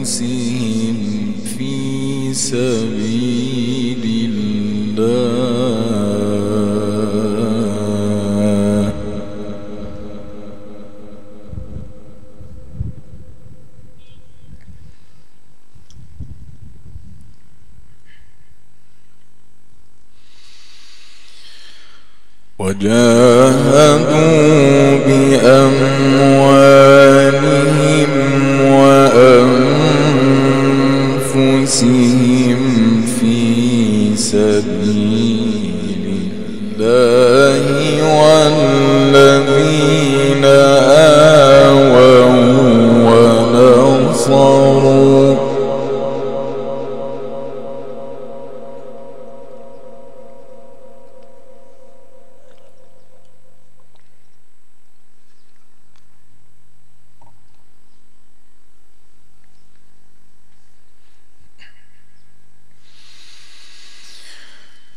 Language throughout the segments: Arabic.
أنفسهم في سبيل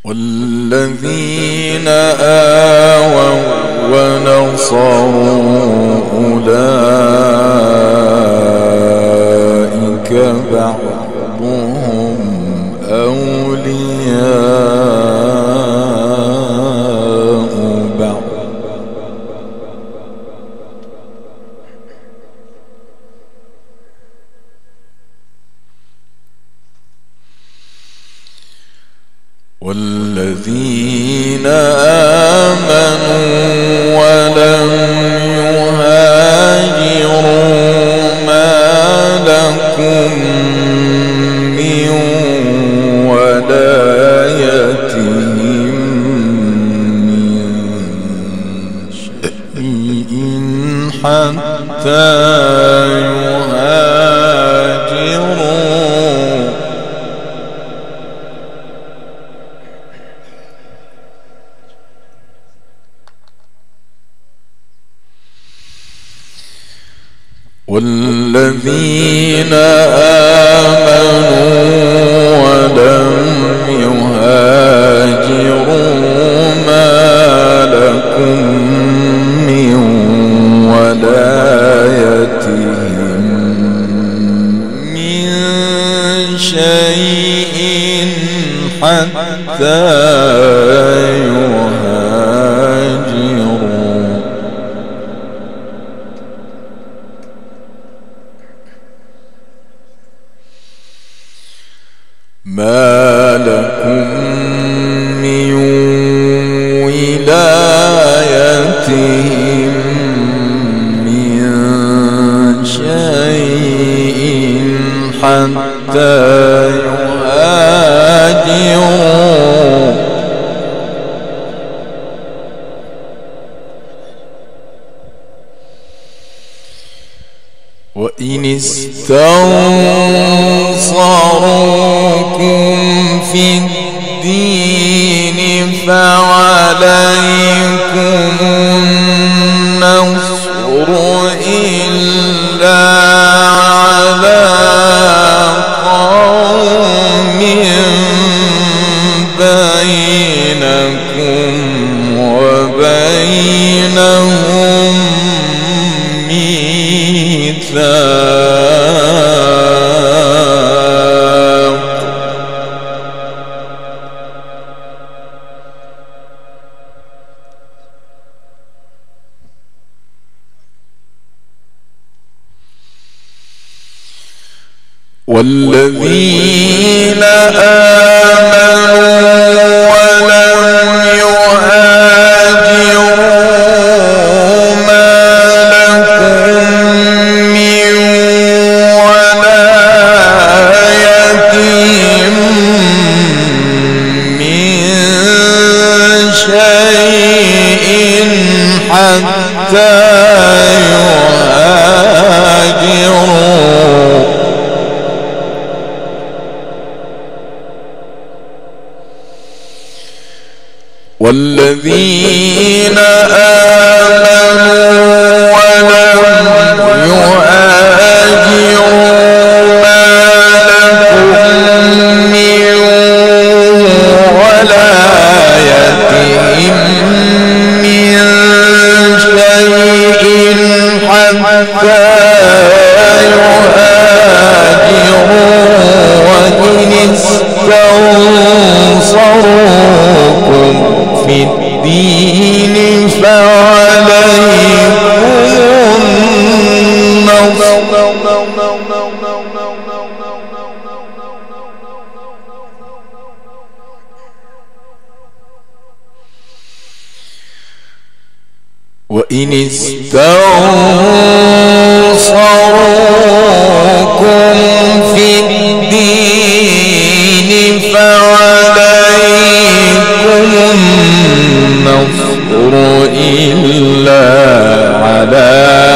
والذين آووا ونصروا أولئك والذين آمنوا وإن استنصركم في be إن استنصركم في الدين فعليكم النصر إلا على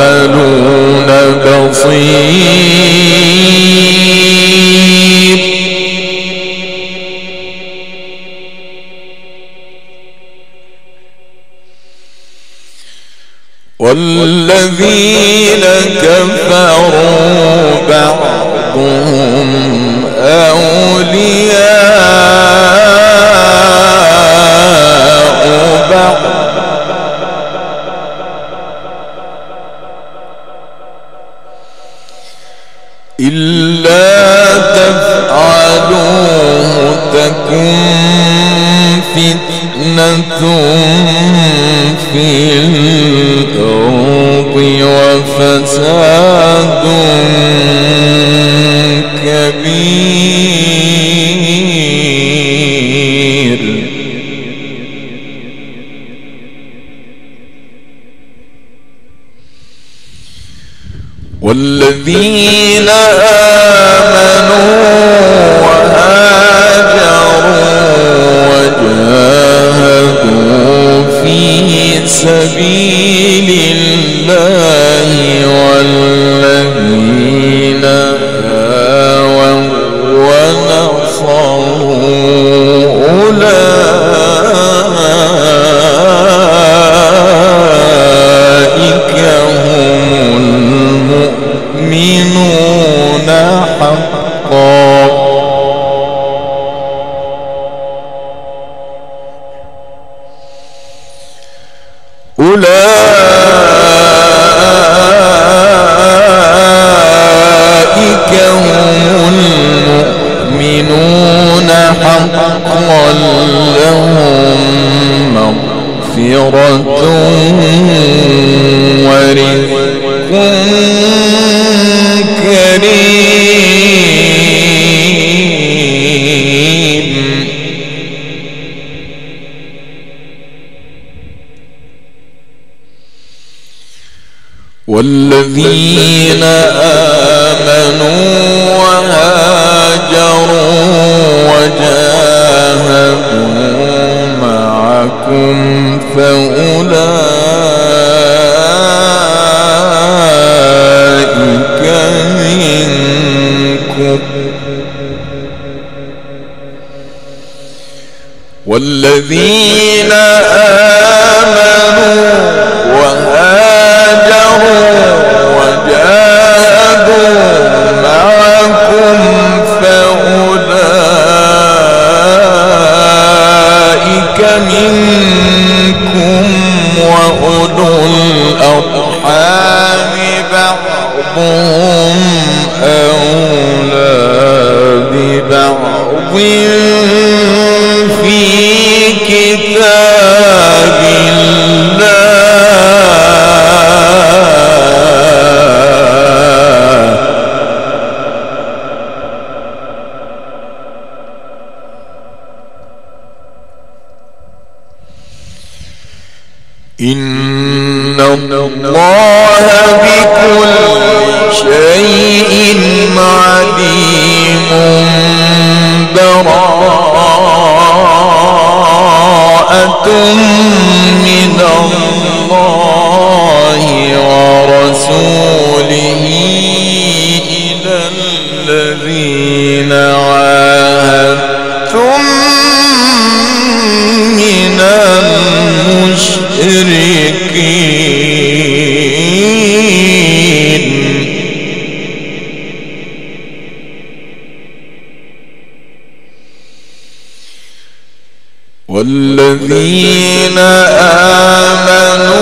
يعملون بصير. والذين كفروا بعضهم أولياء والذين آمنوا وآمنوا الذين آمنوا وهاجروا وجاهدوا معكم فأولئك منكم. والذين will والذين آمنوا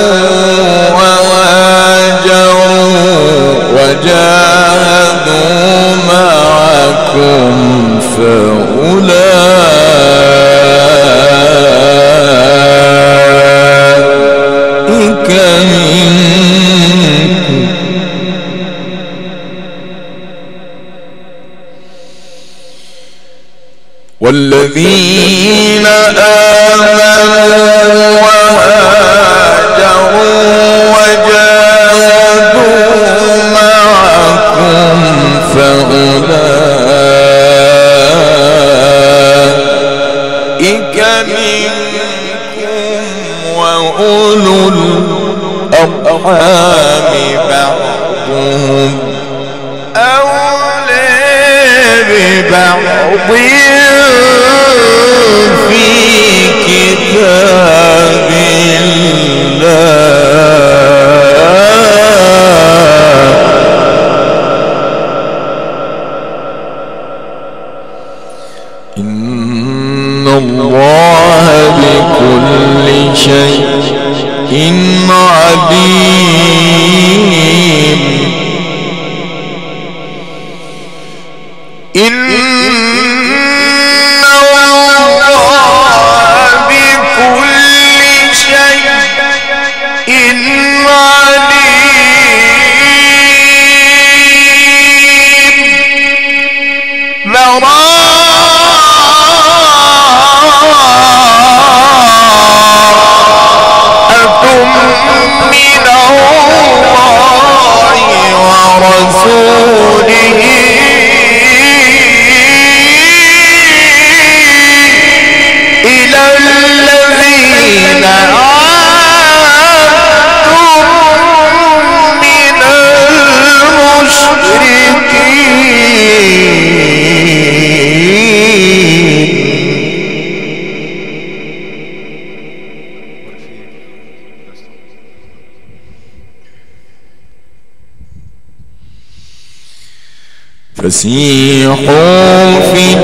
فسيحوا في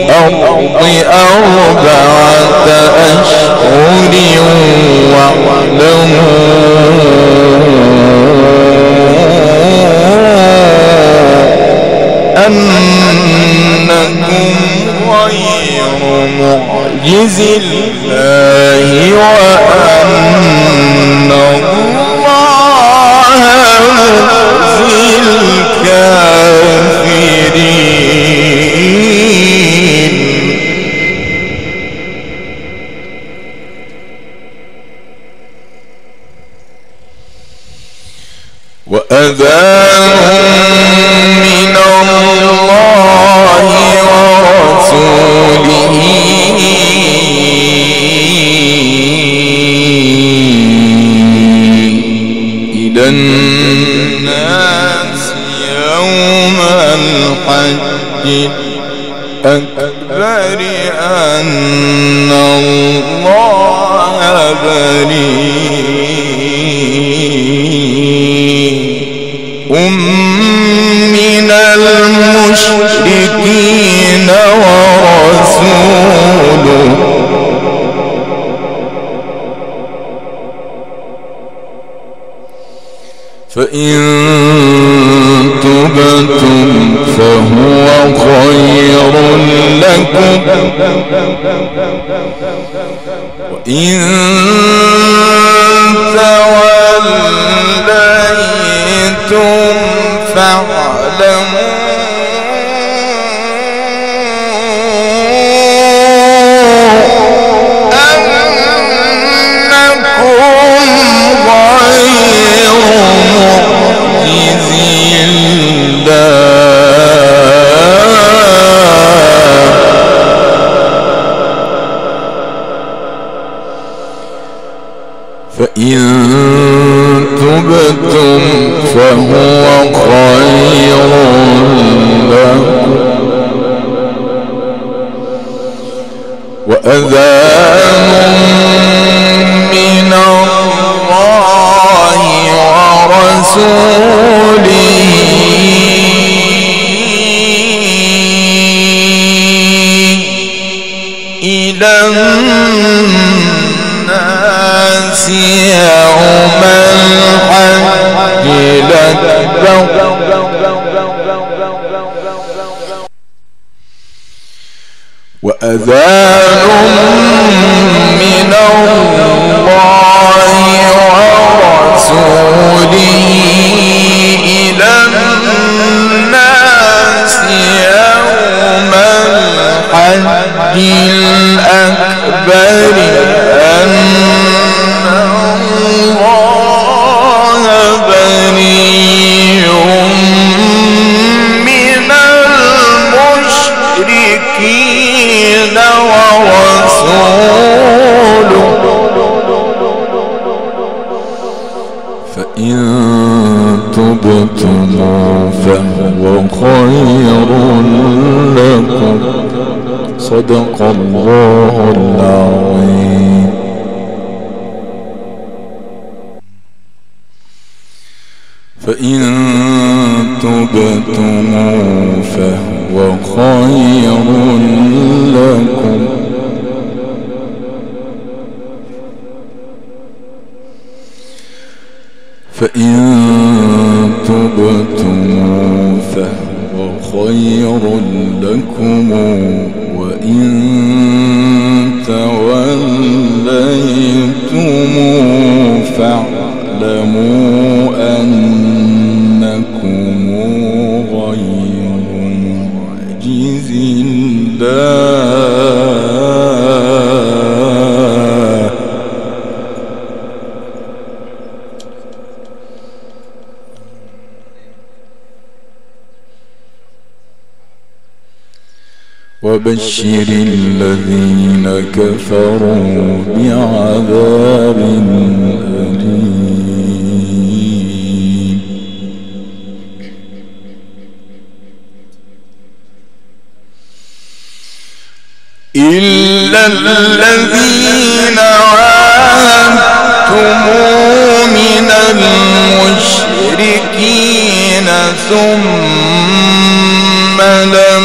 الأرض أربعة أشهر واعلموا أنكم غير معجز الله وأن الله وأذان من الله ورسوله. إلى الناس يوم الحج. الأكبر أن الله بريء والمنافقين ورسوله فإن تبتم فهو خير لكم. وإن توليتم فاعلموا Yeah. أذان من الله ورسوله إلى الناس يوم الحج. صدق الله العظيم فإن تبتم فهو خير لكم فإن خير لكم. وبشر الذين كفروا بعذاب أليم. إلا الذين عاهدتم من المشركين ثم لم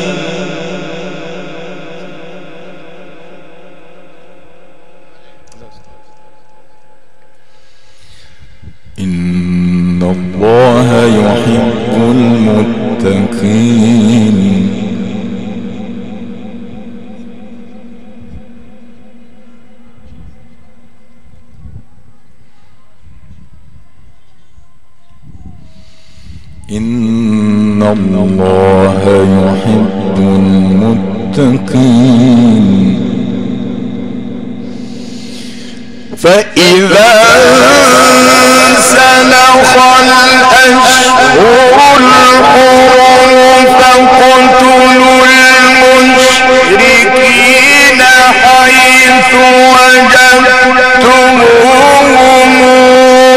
إن الله يحب المتقين. فإذا سلخ الأشهر الحرم فاقتلوا المشركين حيث وجدتموهم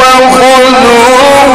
وخذوهم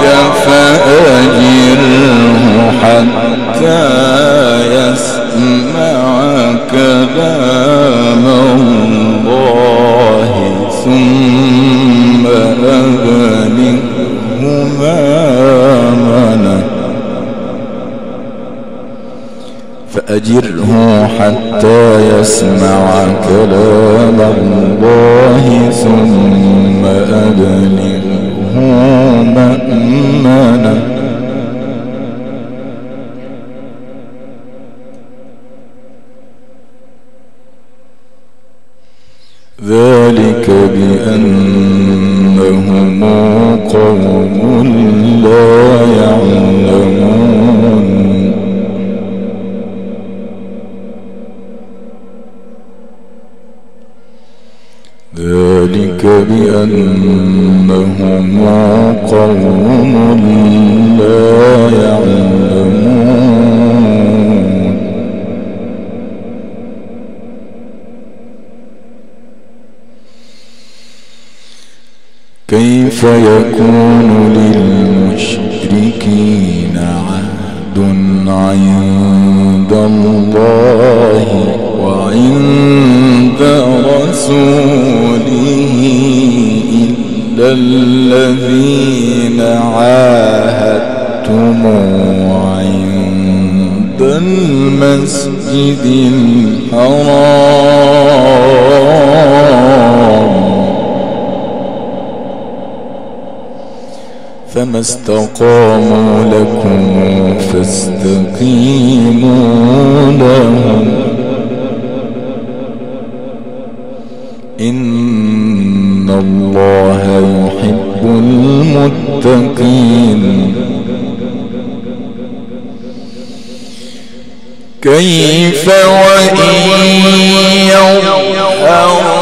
فأجره حتى يسمع كلام الله ثم أبلغه مامنه فأجره حتى يسمع كلام الله ثم أبلغه مأمنا كيف يكون للمشركين عهد عند الله وعند رسوله إلا الذين عاهدتم عند المسجد الحرام. فما استقاموا لكم فاستقيموا لهم. إن الله يحب المتقين. كيف وإن يظهروا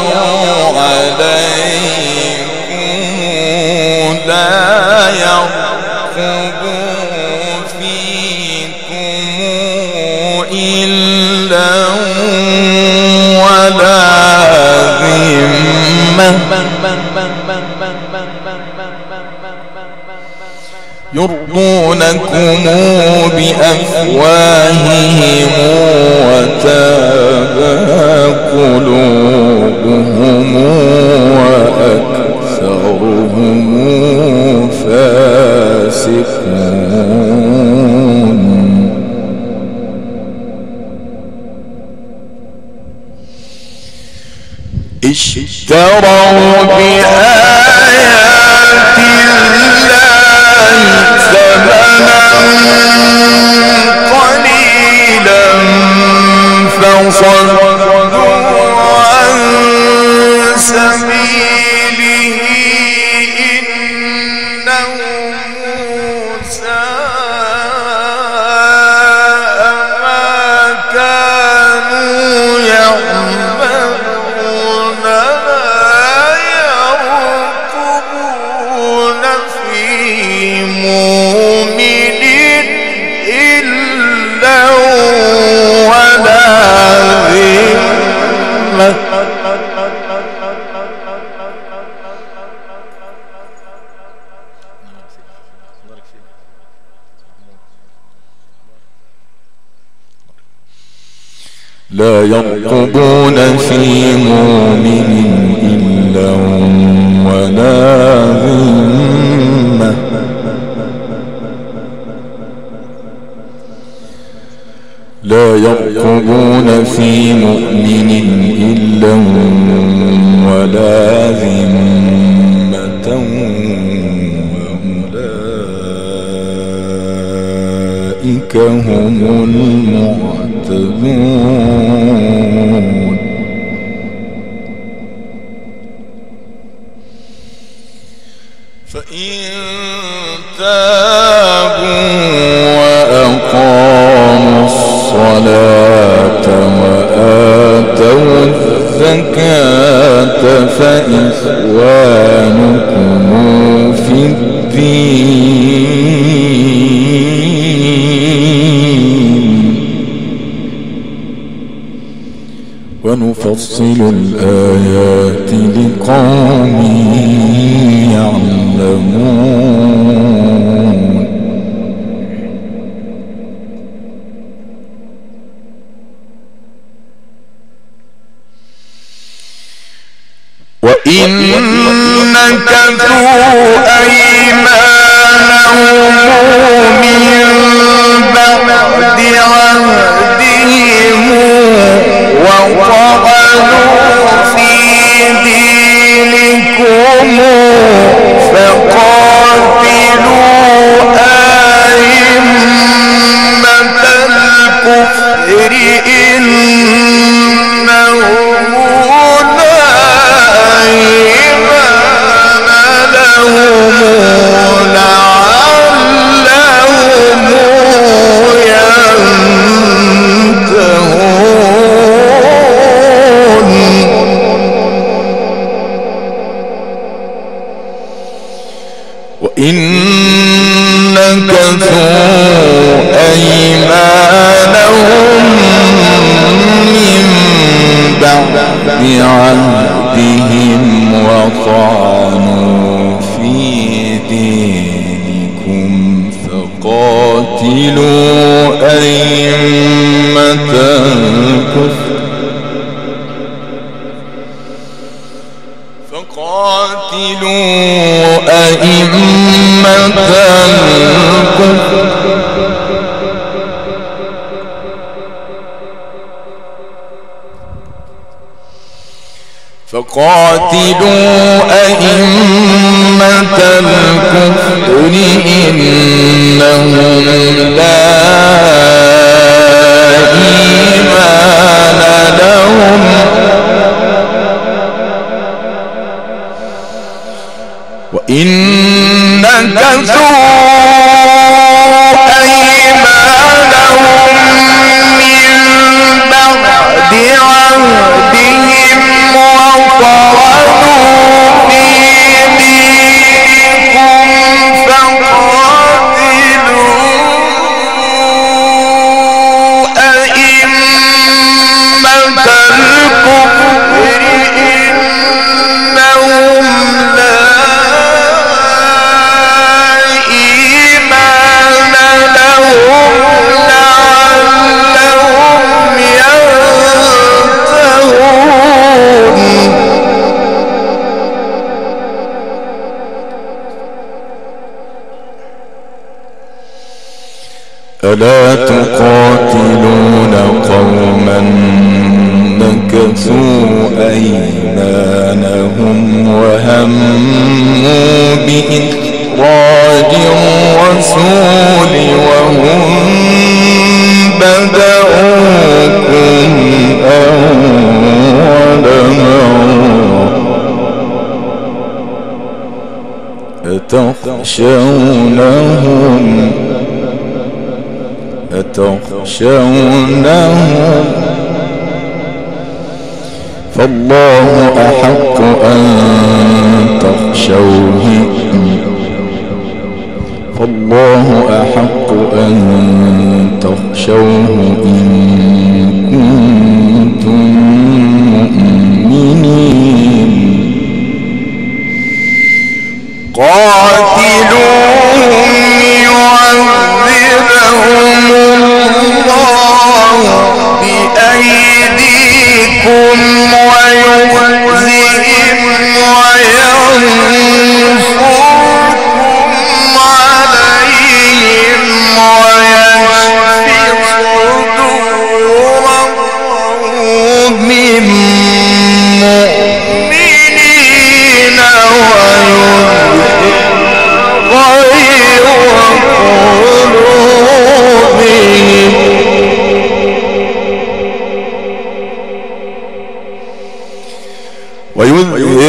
يرضونكم بأفواههم وتابى قلوبهم وأكثرهم فاسقون. قليلا نكثوا أيمانهم من بعد عهدهم وطعنوا في دينكم فقاتلوا أئمة الكفر عهدهم وطعنوا في دينكم فقاتلوا أئمة فقاتلوا أئمة ألا تقاتلون قوما نكثوا أيمانهم وهموا بإخراج الرسول وهم بدأوكم أول مرة أتخشونهم أتخشونهم فالله أحق أن تخشوه فالله أحق أن تخشوه إن أيديكم ويخزيهم ويهزم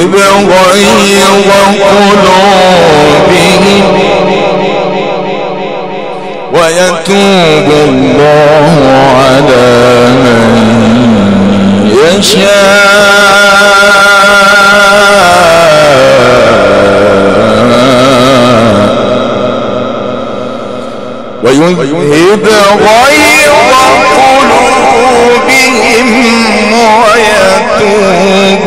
غيظ قلوبهم ويتوب الله على من يشاء ويذهب غيظ قلوبهم ويتوب